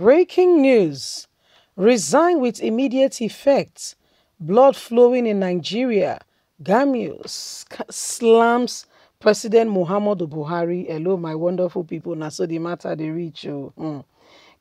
Breaking news. Resign with immediate effect. Blood flowing in Nigeria. Gamio slams President Muhammadu Buhari. Hello, my wonderful people. Now, so the matter they reach you. Oh.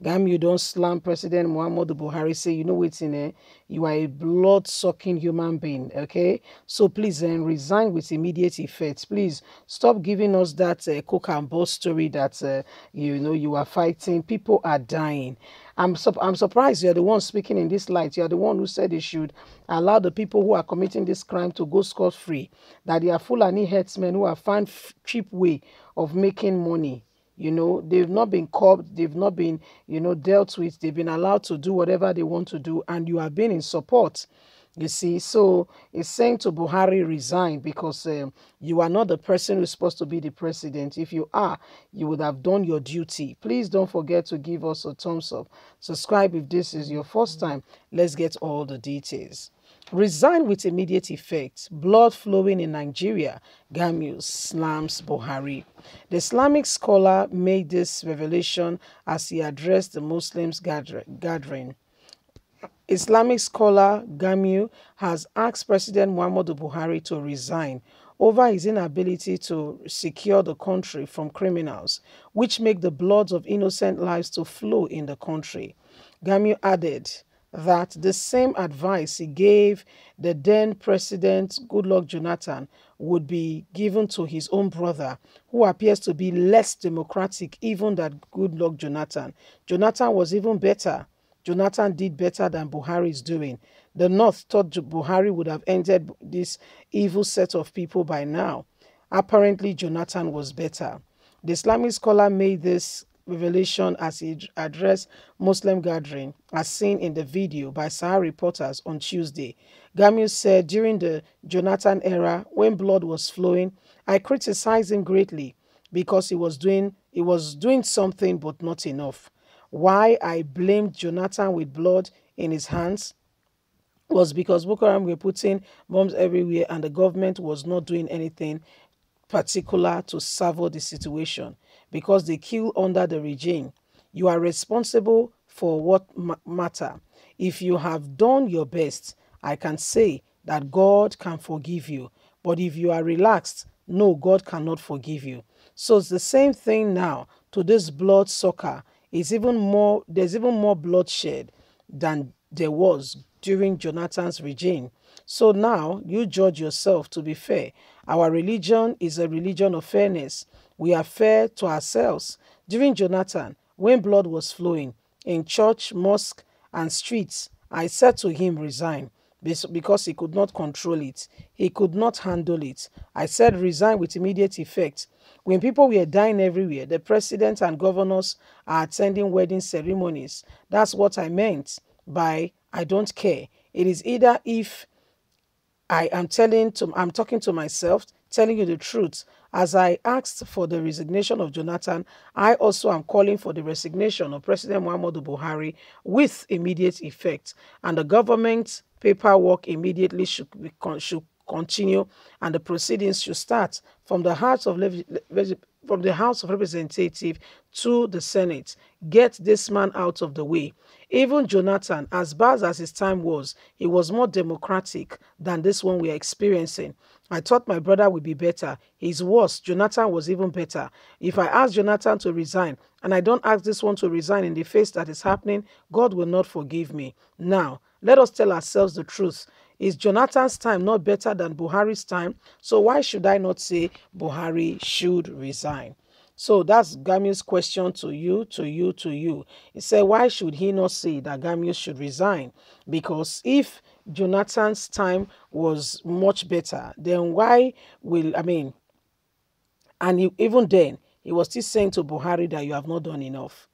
Gam, you don't slam President Muhammadu Buhari, say, you know what's in there? You are a blood-sucking human being, okay? So please then resign with immediate effect. Please stop giving us that uh, cook and ball story that, uh, you know, you are fighting. People are dying. I'm, su I'm surprised you're the one speaking in this light. You're the one who said they should allow the people who are committing this crime to go scot-free. That they are full Fulani headsmen who have found cheap way of making money you know, they've not been caught, they've not been, you know, dealt with, they've been allowed to do whatever they want to do, and you have been in support. You see, so it's saying to Buhari resign because um, you are not the person who's supposed to be the president. If you are, you would have done your duty. Please don't forget to give us a thumbs up. Subscribe if this is your first time. Let's get all the details. Resign with immediate effect. Blood flowing in Nigeria. Gamius slams Buhari. The Islamic scholar made this revelation as he addressed the Muslims gathering. Islamic scholar Gumi has asked President Muhammadu Buhari to resign over his inability to secure the country from criminals, which make the bloods of innocent lives to flow in the country. Gumi added, that the same advice he gave the then President Goodluck Jonathan would be given to his own brother, who appears to be less democratic even than Goodluck Jonathan. Jonathan was even better. Jonathan did better than Buhari is doing. The North thought Buhari would have ended this evil set of people by now. Apparently, Jonathan was better. The Islamic scholar made this revelation as he addressed Muslim gathering, as seen in the video by Sahara reporters on Tuesday. Gamius said during the Jonathan era, when blood was flowing, I criticized him greatly because he was doing he was doing something but not enough. Why I blamed Jonathan with blood in his hands was because Boko Haram were putting bombs everywhere and the government was not doing anything particular to salve the situation because they kill under the regime. You are responsible for what ma matter. If you have done your best, I can say that God can forgive you. But if you are relaxed, no, God cannot forgive you. So it's the same thing now to this blood sucker. It's even more, there's even more bloodshed than there was during Jonathan's regime. So now you judge yourself to be fair. Our religion is a religion of fairness. We are fair to ourselves. During Jonathan, when blood was flowing in church, mosque, and streets, I said to him, resign, because he could not control it. He could not handle it. I said, resign with immediate effect. When people were dying everywhere, the president and governors are attending wedding ceremonies. That's what I meant by I don't care. It is either if I am telling to I'm talking to myself, telling you the truth. As I asked for the resignation of Jonathan, I also am calling for the resignation of President Muhammadu Buhari with immediate effect. And the government paperwork immediately should, be, should continue and the proceedings should start from the House of from the House of Representatives to the Senate. Get this man out of the way. Even Jonathan, as bad as his time was, he was more democratic than this one we are experiencing. I thought my brother would be better. He's worse. Jonathan was even better. If I ask Jonathan to resign, and I don't ask this one to resign in the face that is happening, God will not forgive me. Now, let us tell ourselves the truth. Is Jonathan's time not better than Buhari's time? So why should I not say Buhari should resign? So that's Gumi's question to you, to you, to you. He said, why should he not say that Gamius should resign? Because if Jonathan's time was much better, then why will, I mean, and he, even then, he was still saying to Buhari that you have not done enough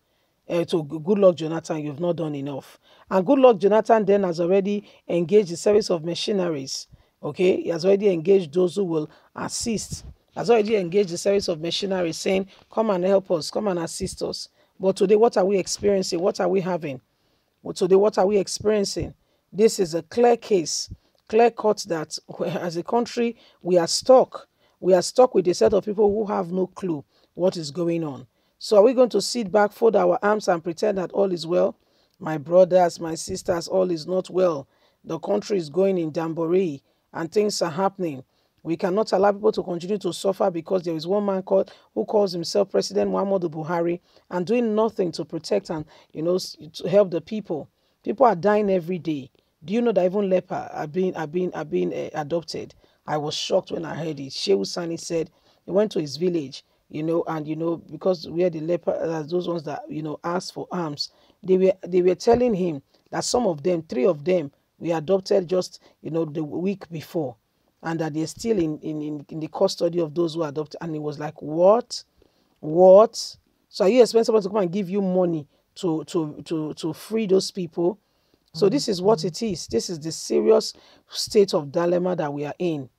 uh, to good luck Jonathan, you've not done enough. And good luck Jonathan then has already engaged the service of machineries. Okay, he has already engaged those who will assist. Has already engaged the service of machinery, saying, "Come and help us, come and assist us." But today, what are we experiencing? What are we having? Well, today, what are we experiencing? This is a clear case, clear cut that as a country we are stuck. We are stuck with a set of people who have no clue what is going on. So are we going to sit back, fold our arms, and pretend that all is well? My brothers, my sisters, all is not well. The country is going in Damboree and things are happening. We cannot allow people to continue to suffer because there is one man called who calls himself President Muhammadu Buhari and doing nothing to protect and you know to help the people. People are dying every day. Do you know that even leper are being are being are being uh, adopted? I was shocked when I heard it. Shehu Sani said he went to his village, you know, and you know because we are the leper, uh, those ones that you know asked for arms. They were they were telling him that some of them, three of them, we adopted just you know the week before and that they're still in, in, in, the custody of those who adopted. And he was like, What? What? So are you expecting someone to come and give you money to to to to free those people? So this is what it is. This is the serious state of dilemma that we are in.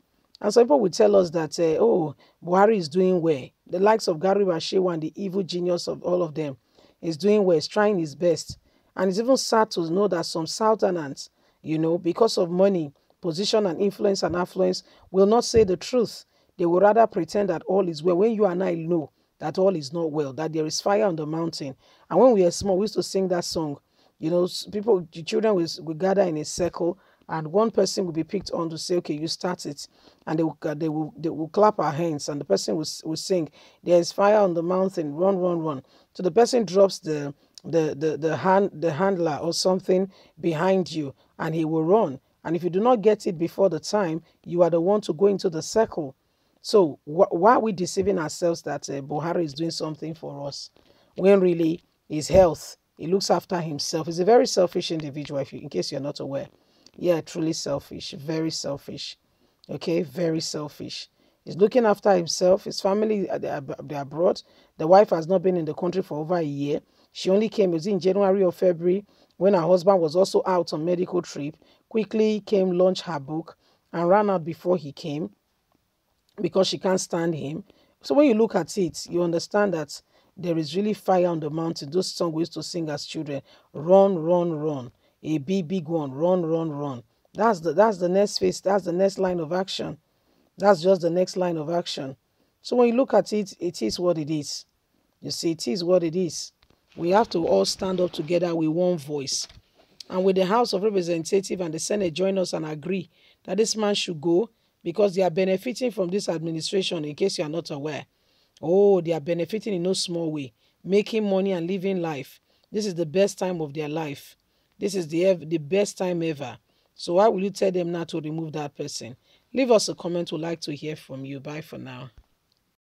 And some people will tell us that, uh, oh, Buhari is doing well. The likes of Garba Shehu and the evil genius of all of them is doing well, is trying his best. And it's even sad to know that some Southerners, you know, because of money, position and influence and affluence will not say the truth. They will rather pretend that all is well when you and I know that all is not well, that there is fire on the mountain. And when we were small, we used to sing that song. You know, people, the children will, will gather in a circle and one person will be picked on to say, okay, you start it. And they will, uh, they will, they will clap our hands and the person will, will sing, there is fire on the mountain, run, run, run. So the person drops the, the, the, the, hand, the handler or something behind you and he will run. And if you do not get it before the time, you are the one to go into the circle. So wh why are we deceiving ourselves that uh, Buhari is doing something for us when really his health, he looks after himself. He's a very selfish individual, if you, in case you're not aware. Yeah, truly selfish, very selfish. Okay, very selfish. He's looking after himself. His family, uh, they are, they are abroad. The wife has not been in the country for over a year. She only came, was in January or February when her husband was also out on medical trip quickly came launch her book and ran out before he came because she can't stand him. So when you look at it, you understand that there is really fire on the mountain. Those songs we used to sing as children. Run, run, run. A big, big one. Run, run, run. That's the that's the next phase. That's the next line of action. That's just the next line of action. So when you look at it, it is what it is. You see, it is what it is. We have to all stand up together with one voice and with the House of Representatives and the Senate join us and agree that this man should go because they are benefiting from this administration, in case you are not aware. Oh, they are benefiting in no small way, making money and living life. This is the best time of their life. This is the, the best time ever. So why will you tell them not to remove that person? Leave us a comment. We'd like to hear from you. Bye for now.